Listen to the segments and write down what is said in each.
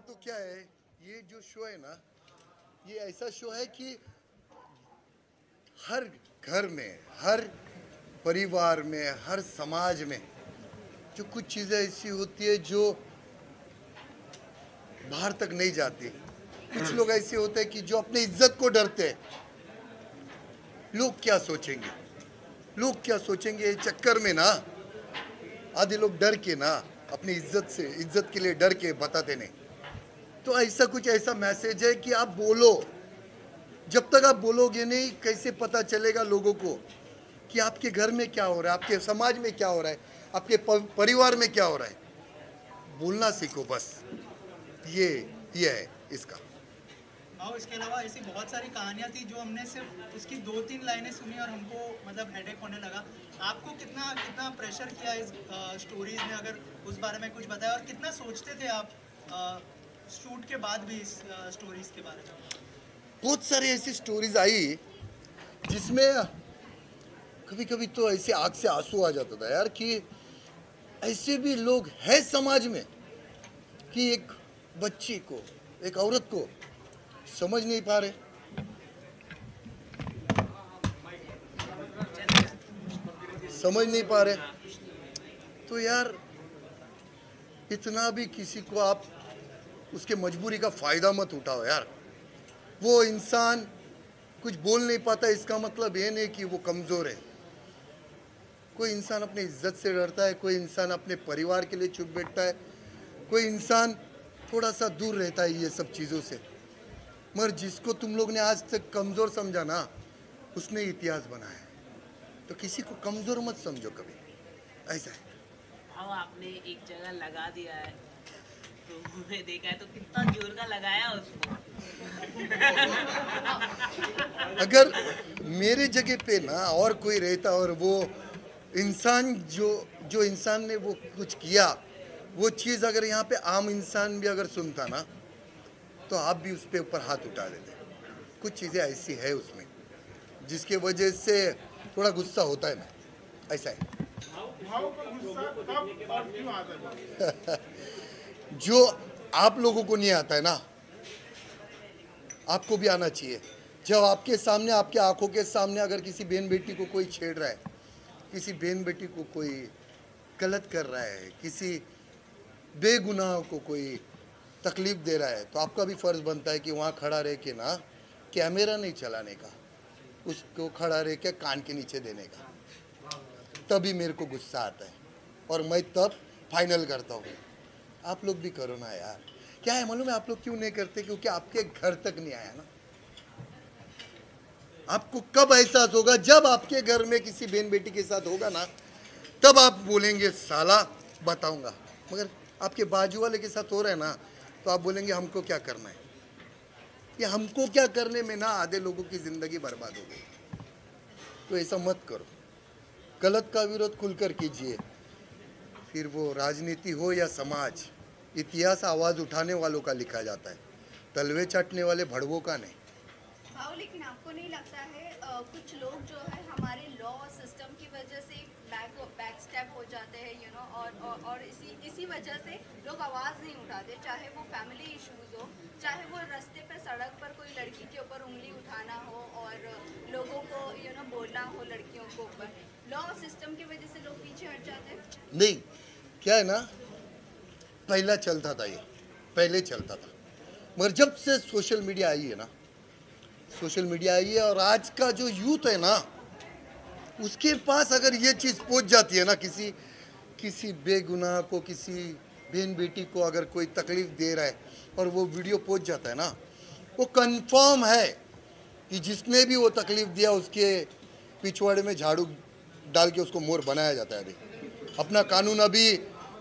ये जो शो है ना ये ऐसा शो है कि हर घर में हर परिवार में हर समाज में जो कुछ चीज़ें ऐसी होती है जो बाहर तक नहीं जाती। कुछ लोग ऐसे होते हैं कि जो अपने इज़्ज़त को डरते हैं। लोग क्या सोचेंगे? लोग क्या सोचेंगे? इस चक्कर में ना आधे लोग डर के ना अपनी इज़्ज़त से इज़्ज़त के लिए डर के बताते नहीं। तो ऐसा कुछ ऐसा मैसेज है कि आप बोलो। जब तक आप बोलोगे नहीं, कैसे पता चलेगा लोगों को कि आपके घर में क्या हो रहा है, आपके समाज में क्या हो रहा है, आपके परिवार में क्या हो रहा है? बोलना सीखो बस। ये ये है इसका। और इसके अलावा ऐसी बहुत सारी कहानियाँ थी जो हमने सिर्फ़ उसकी दो तीन लाइनें सुनी और हमको मतलब हेडेक होने लगा। आपको कितना कितना प्रेशर किया इस स्टोरीज ने? अगर उस बारे में कुछ बताया और कितना सोचते थे आप शूट के बाद भी इस स्टोरीज के बारे में? बहुत सारी ऐसी स्टोरीज आई जिसमें कभी कभी तो ऐसे आग से आँसू आ जाता था यार कि ऐसे भी लोग हैं समाज में कि एक बच्ची को, एक औरत को समझ नहीं पा रहे। समझ नहीं पा रहे। तो यार इतना भी किसी को आप उसके मजबूरी का फ़ायदा मत उठाओ यार। वो इंसान कुछ बोल नहीं पाता, इसका मतलब ये नहीं कि वो कमज़ोर है। कोई इंसान अपनी इज़्ज़त से डरता है, कोई इंसान अपने परिवार के लिए चुप बैठता है, कोई इंसान थोड़ा सा दूर रहता है ये सब चीज़ों से। मगर जिसको तुम लोग ने आज तक कमज़ोर समझा ना, उसने इतिहास बनाया है। तो किसी को कमज़ोर मत समझो कभी। ऐसा है। आपने एक जगह लगा दिया है। तो मैंने देखा है तो कितना ज़ोर का लगाया उसको। अगर मेरे जगह पे ना और कोई रहता और वो इंसान जो जो इंसान ने वो कुछ किया वो चीज़ अगर यहाँ पे आम इंसान भी अगर सुनता ना तो आप भी उस पर ऊपर हाथ उठा देते कुछ चीज़ें ऐसी है उसमें जिसके वजह से थोड़ा गुस्सा होता है ना ऐसा है? जो आप लोगों को नहीं आता है ना, आपको भी आना चाहिए। जब आपके सामने, आपके आँखों के सामने अगर किसी बहन बेटी को कोई छेड़ रहा है, किसी बहन बेटी को कोई गलत कर रहा है, किसी बेगुनाह को कोई तकलीफ़ दे रहा है तो आपका भी फ़र्ज़ बनता है कि वहाँ खड़ा रह के ना कैमरा नहीं चलाने का, उसको खड़ा रह के कान के नीचे देने का। तभी मेरे को गुस्सा आता है और मैं तब फाइनल करता हूँ। आप लोग भी करो ना यार। क्या है, मालूम है आप लोग क्यों नहीं करते? क्योंकि आपके घर तक नहीं आया ना। आपको कब एहसास होगा? जब आपके घर में किसी बहन बेटी के साथ होगा ना, तब आप बोलेंगे, साला, बताऊँगा। मगर आपके बाजू वाले के साथ हो रहा है ना तो आप बोलेंगे, हमको क्या करना है? ये हमको क्या करने में ना, आधे लोगों की ज़िंदगी बर्बाद हो गई। तो ऐसा मत करो। गलत का विरोध खुलकर कीजिए। फिर वो राजनीति हो या समाज इतिहास आवाज़ उठाने वालों का लिखा जाता है। तलवे चाटने वाले भड़वों का नहीं। लेकिन आपको नहीं लगता है अ, कुछ लोग जो है हमारे लॉ सिस्टम की वजह से बैक बैक स्टेप हो जाते हैं यू नो और, और और इसी इसी वजह से लोग आवाज़ नहीं उठाते चाहे वो फैमिली इश्यूज़ हो चाहे वो रास्ते पर सड़क पर कोई लड़की के ऊपर उंगली उठाना हो और लोगों को यू नो बोलना हो लड़कियों के ऊपर। लॉ सिस्टम की वजह से लोग पीछे हट जाते हैं? नहीं क्या है ना? पहला चलता था ये, पहले चलता था। मगर जब से सोशल मीडिया आई है ना, सोशल मीडिया आई है और आज का जो यूथ है ना, उसके पास अगर ये चीज़ पहुँच जाती है ना, किसी किसी बेगुनाह को, किसी बहन बेटी को अगर कोई तकलीफ़ दे रहा है और वो वीडियो पहुँच जाता है ना, वो कंफर्म है कि जिसने भी वो तकलीफ़ दिया, उसके पिछवाड़े में झाड़ू डाल के उसको मोर बनाया जाता है अभी। अपना कानून अभी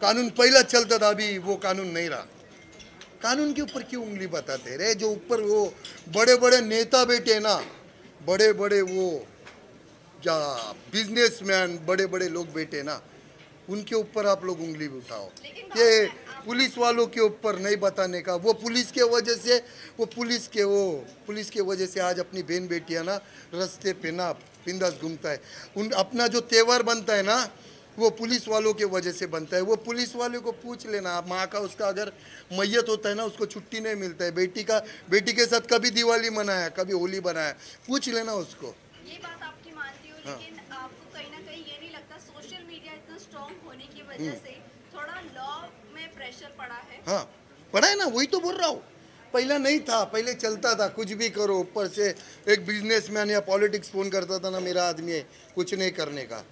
कानून पहला चलता था अभी वो कानून नहीं रहा। कानून के ऊपर क्यों उंगली बताते रहे? जो ऊपर वो बड़े बड़े नेता बैठे ना बड़े बड़े वो क्या बिजनेसमैन बड़े बड़े लोग बैठे ना उनके ऊपर आप लोग उंगली उठाओ। ये पुलिस वालों के ऊपर नहीं बताने का वो पुलिस के वजह से वो पुलिस के वो पुलिस के वजह से आज अपनी बहन बेटियाँ ना रास्ते पे ना बिंदास घूमता है। उन अपना जो त्यौहार बनता है ना वो पुलिस वालों के वजह से बनता है। वो पुलिस वाले को पूछ लेना माँ का उसका अगर मैयत होता है ना उसको छुट्टी नहीं मिलता है। बेटी का बेटी के साथ कभी दिवाली मनाया कभी होली बनाया पूछ लेना उसको। ये बात आपकी मानती हूँ हाँ। लेकिन आपको कहीं ना कहीं ये नहीं लगता सोशल मीडिया इतना स्ट्रॉन्ग होने की वजह से थोड़ा लॉ में प्रेशर पड़ा है। हाँ पढ़ा है ना वही तो बोल रहा हूँ। पहला नहीं था पहले चलता था कुछ भी करो ऊपर से एक बिजनेसमैन या पॉलिटिक्स फ़ोन करता था ना मेरा आदमी है कुछ नहीं करने का।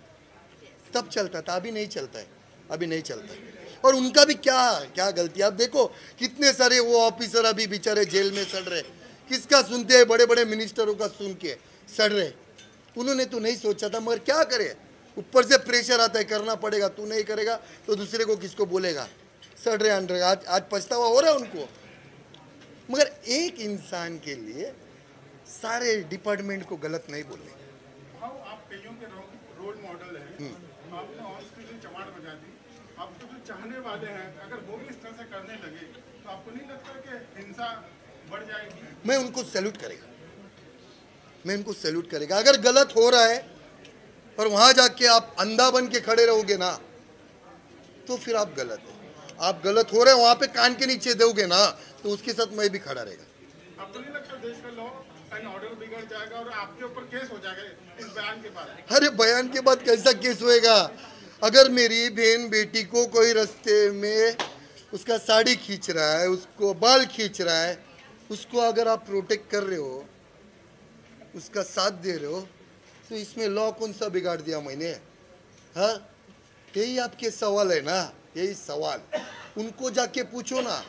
तब चलता था अभी नहीं चलता है अभी नहीं चलता है। और उनका भी क्या क्या गलती है? आप देखो कितने सारे वो ऑफिसर अभी बेचारे जेल में सड़ रहे किसका सुनते हैं? बड़े बड़े मिनिस्टरों का सुन के सड़ रहे उन्होंने तो नहीं सोचा था मगर क्या करे? ऊपर से प्रेशर आता है करना पड़ेगा तू नहीं करेगा तो दूसरे को किसको बोलेगा? सड़ रहे अन रहे आज आज पछतावा हो रहा है उनको। मगर एक इंसान के लिए सारे डिपार्टमेंट को गलत नहीं बोलने। आप के रोल मॉडल हैं। आपने चमाड़ बजा दी आपको जो चाहने वाले हैं अगर वो भी इस तरह से करने लगे तो आपको नहीं लगता कि हिंसा बढ़ जाएगी? मैं उनको सैल्यूट करेगा। मैं उनको सैल्यूट करेगा। अगर गलत हो रहा है और वहाँ जाके आप अंधा बन के खड़े रहोगे ना तो फिर आप गलत है। आप गलत हो रहे हैं वहाँ पे कान के नीचे दोगे ना तो उसके साथ मैं भी खड़ा रहेगा। आपको नहीं लगता देश का लॉ अरे, बयान के बाद कैसा केस होएगा? अगर मेरी बहन बेटी को कोई रास्ते में उसका साड़ी खींच रहा है, उसको बाल खींच रहा है, उसको अगर आप प्रोटेक्ट कर रहे हो, उसका साथ दे रहे हो तो इसमें लॉ कौन सा बिगाड़ दिया मैंने? हाँ? यही आपके सवाल है ना? यही सवाल। उनको जाके पूछो ना।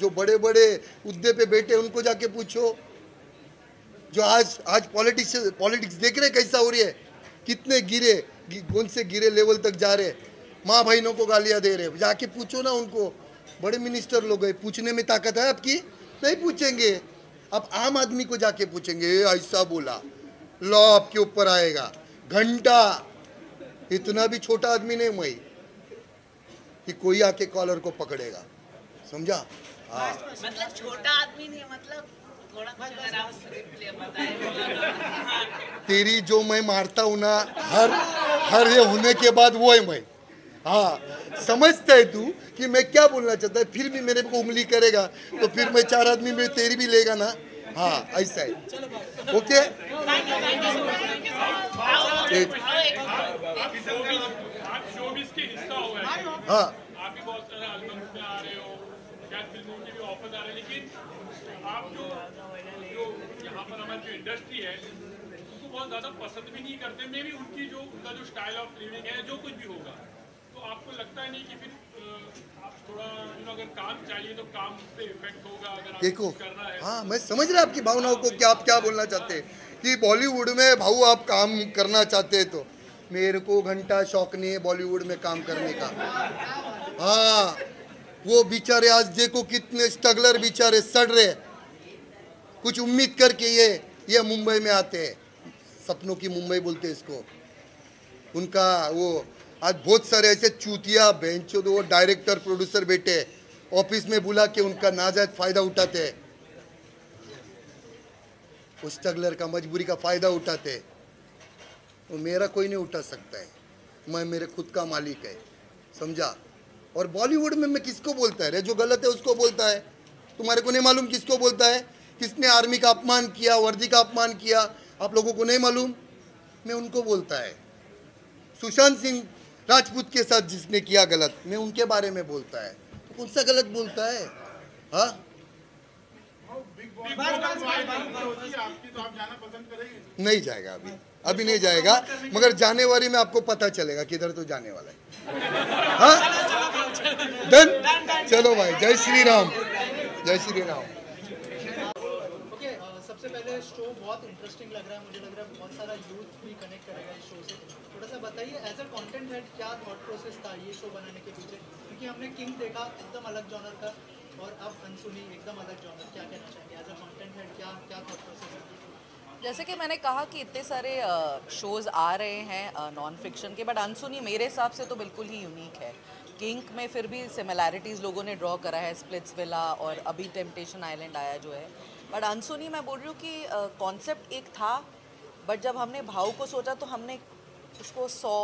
जो बड़े बड़े उद्दे पे बैठे उनको जाके पूछो। जो आज आज पॉलिटिक्स पॉलिटिक्स देख रहे कैसा हो रही है? कितने गिरे कौन से गिरे लेवल तक जा रहे माँ बहनों को गालियाँ दे रहे जाके पूछो ना उनको। बड़े मिनिस्टर लोग हैं पूछने में ताकत है आपकी? नहीं पूछेंगे। आप आम आदमी को जाके पूछेंगे "ए, ऐसा बोला लॉ आपके ऊपर आएगा। घंटा। इतना भी छोटा आदमी नहीं मैं कि कोई आके कॉलर को पकड़ेगा। समझा? हाँ। मतलब छोटा आदमी नहीं मतलब तेरी जो मैं मारता हूँ ना, हर हर ये होने के बाद वो है मैं। हाँ समझता है तू कि मैं क्या बोलना चाहता है, फिर भी मेरे को उंगली करेगा तो फिर मैं चार आदमी में तेरी भी लेगा ना। हाँ ऐसा है। ओके? हो। आप जो यहाँ जो इंडस्ट्री है उसको बहुत ज़्यादा पसंद भी नहीं करते। मे भी उनकी जो उनका जो स्टाइल ऑफ़ लिविंग है जो कुछ भी होगा। तो आपको लगता है नहीं कि फिर आप थोड़ा you know, अगर काम चाहिए तो काम पे इफ़ेक्ट होगा अगर देखो करना है हाँ मैं समझ रहा आपकी भावनाओं को कि आप क्या बोलना चाहते हैं। कि बॉलीवुड में भाऊ आप काम करना चाहते हैं तो। मेरे को घंटा शौक नहीं है बॉलीवुड में काम करने का। हाँ वो बेचारे आज देखो कितने स्ट्रगलर बेचारे सड़ रहे कुछ उम्मीद करके ये ये मुंबई में आते हैं। सपनों की मुंबई बोलते इसको। उनका वो, आज बहुत सारे ऐसे चूतिया बेंचो वो डायरेक्टर प्रोड्यूसर बैठे ऑफ़िस में बुला के उनका नाजायज फ़ायदा उठाते हैं। उस स्ट्रगलर का, मजबूरी का फ़ायदा उठाते वो मेरा कोई नहीं उठा सकता है। मैं, मेरे खुद का मालिक है। समझा? और बॉलीवुड में मैं किसको बोलता है रे? जो गलत है उसको बोलता है। तुम्हारे को नहीं मालूम किसको बोलता है? किसने आर्मी का अपमान किया, वर्दी का अपमान किया, आप लोगों को नहीं मालूम। मैं उनको बोलता है, सुशांत सिंह राजपूत के साथ जिसने किया गलत, मैं उनके बारे में बोलता है। तो कौन सा गलत बोलता है? हाँ? नहीं जाएगा अभी अभी नहीं जाएगा, मगर जाने वाली में आपको पता चलेगा किधर तो जाने वाला है। हाँ? चलो भाई, जय श्री राम, जय श्री राम। पहले शो बहुत इंटरेस्टिंग लग रहा है, मुझे लग रहा है बहुत सारा यूथ भी कनेक्ट करेगा इस शो से। थोड़ा सा बताइए एज अ हेड क्या थॉट प्रोसेस था ये शो बनाने के पीछे? क्योंकि हमने किंग देखा, एकदम अलग जॉनर का, और अब अनसुनी एकदम अलग जॉनर क्या कहना एज अ कंटेंट हेड क्या क्या थॉट प्रोसेस जैसे कि मैंने कहा कि इतने सारे शोज़ आ रहे हैं नॉन फिक्शन के बट अनसुनी मेरे हिसाब से तो बिल्कुल ही यूनिक है। किंग में फिर भी सिमिलैरिटीज़ लोगों ने ड्रॉ करा है स्प्लिट्स विला और अभी टेम्पटेशन आइलैंड आया जो है। बट अनसुनी मैं बोल रही हूँ कि कॉन्सेप्ट एक था बट जब हमने भाव को सोचा तो हमने उसको सौ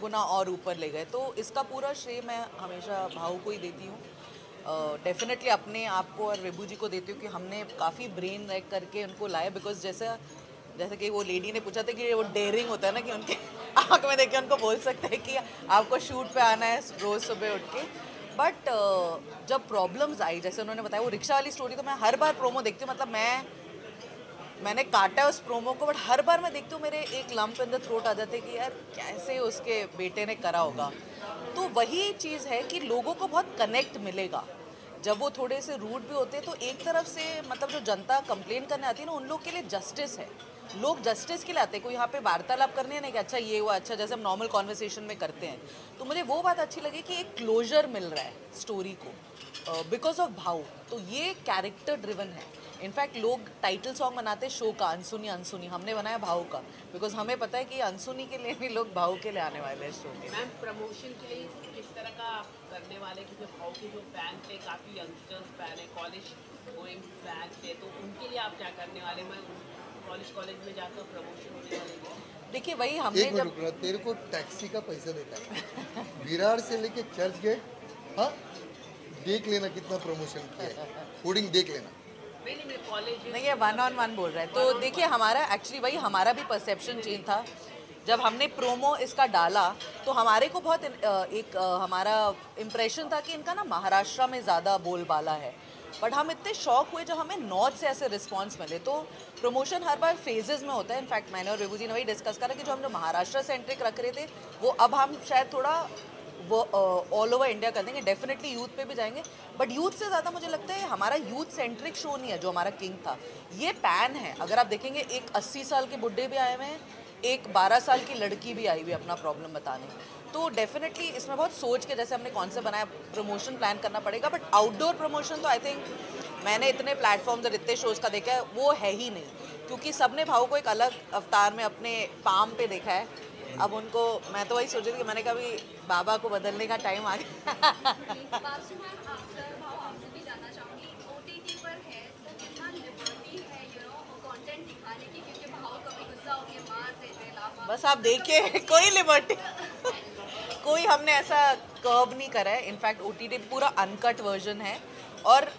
गुना और ऊपर ले गए। तो इसका पूरा श्रेय मैं हमेशा भाव को ही देती हूँ। डेफिनेटली uh, अपने आप को और विभू जी को देती हूँ कि हमने काफ़ी ब्रेन रैक करके उनको लाया बिकॉज़ जैसा जैसे कि वो लेडी ने पूछा था कि वो डेयरिंग होता है ना कि उनके आँख में देख के उनको बोल सकते हैं कि आपको शूट पे आना है रोज़ सुबह उठ के। बट जब प्रॉब्लम्स आई, जैसे उन्होंने बताया, वो रिक्शा वाली स्टोरी तो मैं हर बार प्रोमो देखती हूँ मतलब मैं, मैंने काटा उस प्रोमो को बट हर बार मैं देखती हूँ, मेरे एक लंप इन द थ्रोट आ जाते कि यार, कैसे उसके बेटे ने करा होगा। तो वही चीज़ है कि लोगों को बहुत कनेक्ट मिलेगा। जब वो थोड़े से रूट भी होते हैं तो एक तरफ़ से मतलब जो जनता कंप्लेन करने आती है ना, उन लोग के लिए जस्टिस है। लोग जस्टिस के लिए आते हैं, कोई यहाँ पे वार्तालाप करने नहीं कि अच्छा ये हुआ अच्छा जैसे हम नॉर्मल कॉन्वर्सेशन में करते हैं। तो मुझे वो बात अच्छी लगी कि एक क्लोजर मिल रहा है स्टोरी को बिकॉज़ ऑफ़ भाव। तो ये कैरेक्टर ड्रिवन है। इनफैक्ट लोग टाइटल सॉन्ग बनाते शो का, अनसुनी अनसुनी, हमने बनाया भाव का। बिकॉज़ हमें पता है कि अनसुनी के लिए भी लोग भाव के लिए आने वाले हैं शो के मैम प्रमोशन के लिए किस तरह का करने वाले क्योंकि भाव के जो फ़ैन थे, काफ़ी यंगस्टर्स फ़ैन है कॉलेज गोइंग फ़ैन थे तो उनके लिए आप क्या करने वाले मैं कॉलेज कॉलेज में जाकर प्रमोशन होने वाले देखिए वही हमने एक जब रुकना तेरे को टैक्सी का पैसा देता है। विरार से लेके चर्च गेट हाँ देख लेना कितना प्रमोशन किया है। होर्डिंग देख लेना। नहीं नहीं मैं कॉलेज नहीं ये वन ऑन वन बोल रहे हैं। तो देखिए हमारा एक्चुअली वही हमारा भी परसेप्शन चेंज था। जब हमने प्रोमो इसका डाला तो हमारे को बहुत एक हमारा इम्प्रेशन था कि इनका ना महाराष्ट्र में ज़्यादा बोलबाला है। बट हम इतने शौक हुए जब हमें नॉर्थ से ऐसे रिस्पॉन्स मिले तो प्रमोशन हर बार फेजेज में होता है। इनफैक्ट मैंने और विभू जी ने वही डिस्कस करा कि जो हम जो महाराष्ट्र सेंट्रिक रख रहे थे, वो अब हम शायद थोड़ा ऑल ओवर इंडिया कर देंगे। डेफिनेटली यूथ पे भी जाएँगे। बट यूथ से ज़्यादा मुझे लगता है हमारा यूथ सेंट्रिक शो नहीं है, जो हमारा किंग था। ये पैन है। अगर आप देखेंगे, एक 80 साल के बुढ़े भी आए हुए हैं, एक 12 साल की लड़की भी आई हुई अपना प्रॉब्लम बताने। तो डेफिनेटली इसमें बहुत सोच के, जैसे हमने कॉन्सेप्ट बनाया प्रमोशन प्लान करना पड़ेगा। बट आउटडोर प्रमोशन तो आई थिंक मैंने इतने प्लेटफॉर्म्स और इतने शोज़ का देखा है, वो है ही नहीं। क्योंकि सबने भाव को एक अलग अवतार में अपने पाम पे देखा है। अब उनको मैं तो वही सोच रही थी कि मैंने कभी बाबा को बदलने का टाइम आ गया। बासु तो बस आप देखिए कोई लिबर्टी कोई हमने ऐसा कर्व नहीं करा है। इनफैक्ट ओ टी पूरा अनकट वर्जन है। और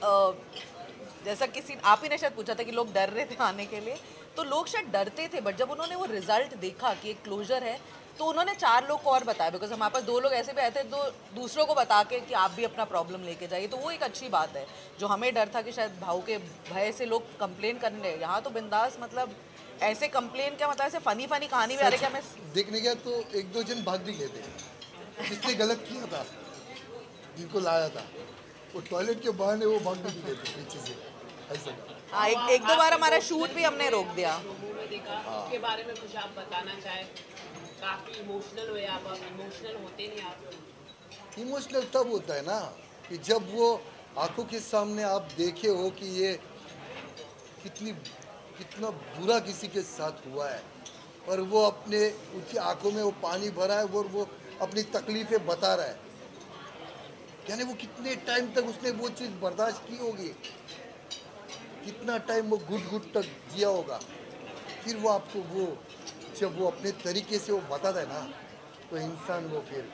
जैसा किसी आप ही ने शायद पूछा था कि लोग डर रहे थे आने के लिए। तो लोग शायद डरते थे बट जब उन्होंने वो रिज़ल्ट देखा कि एक क्लोजर है तो उन्होंने चार लोग को और बताया बिकॉज़ हमारे पास दो लोग ऐसे भी आए थे तो दूसरों को बता के कि आप भी अपना प्रॉब्लम लेके जाइए। तो वो एक अच्छी बात है जो हमें डर था कि शायद भाव के भय से लोग कंप्लेन करने लगे। यहाँ तो बिंदास मतलब ऐसे कंप्लेन क्या मतलब ऐसे फनी फनी कहानी भी आ रही है हमें देखने गया तो एक दो जन भाग भी गए थे। गलत किया था जिनको लाया था वो टॉयलेट के बहाने वो भाग भी गए थे पीछे से। ऐसा। हाँ एक, एक दो बार हमारा शूट भी हमने रोक दिया। उसके बारे में कुछ आप बताना चाहें? काफ़ी इमोशनल हुए आप इमोशनल होते नहीं आप? इमोशनल तब होता है ना कि जब वो आँखों के सामने आप देखे हो कि ये कितनी कितना बुरा किसी के साथ हुआ है और वो अपने उसकी आँखों में वो पानी भरा है और वो अपनी तकलीफें बता रहा है। यानी वो कितने टाइम तक उसने वो चीज़ बर्दाश्त की होगी? कितना टाइम वो घुट घुट तक दिया होगा। फिर वो आपको वो, जब वो अपने तरीके से वो बताता है ना तो इंसान वो फिर